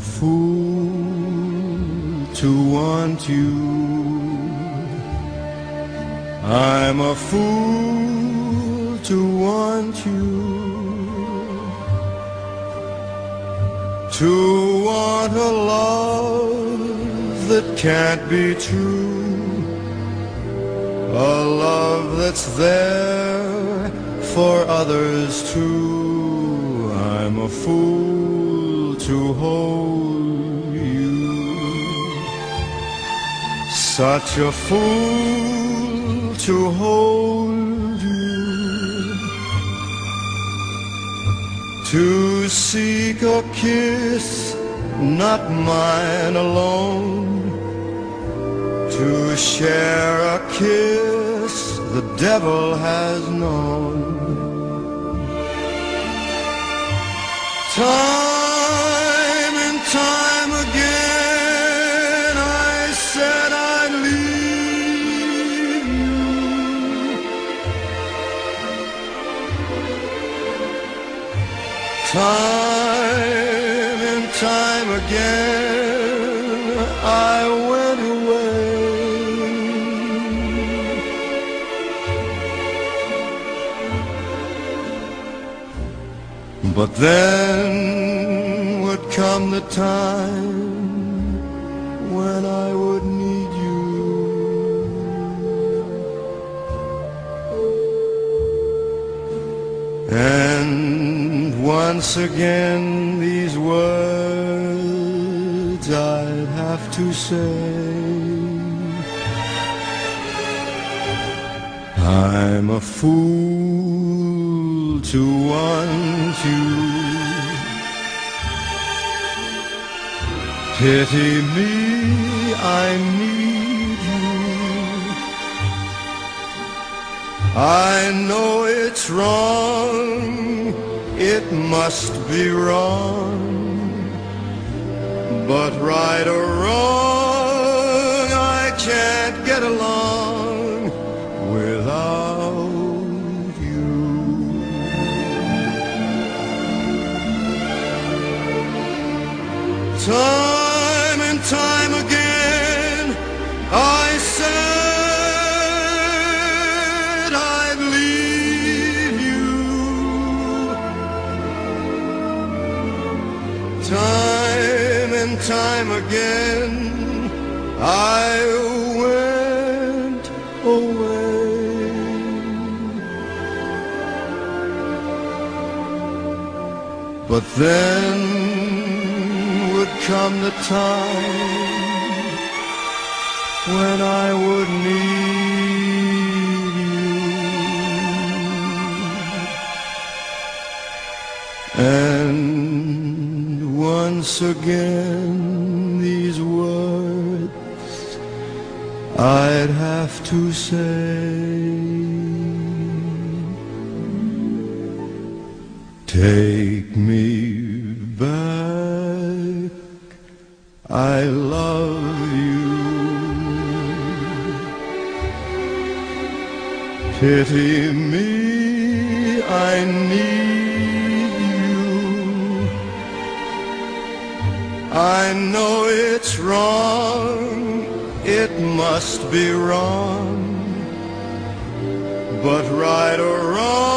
fool to want you. I'm a fool to want you. To want a love that can't be true. A love that's there for others too. I'm a fool to hold you. Such a fool to hold you. To seek a kiss, not mine alone. To share a kiss the devil has known. Time Time and time again I went away. But then would come the time when I would need you. Once again these words I'd have to say. I'm a fool to want you. Pity me, I need you. I know it's wrong, it must be wrong. But right or wrong, I can't get along without you. Time and time again, I said I'd leave and time again, I went away. But then would come the time when I would need once again these words I'd have to say. Take me back, I love you. Pity me, I need I know it's wrong, it must be wrong, but right or wrong.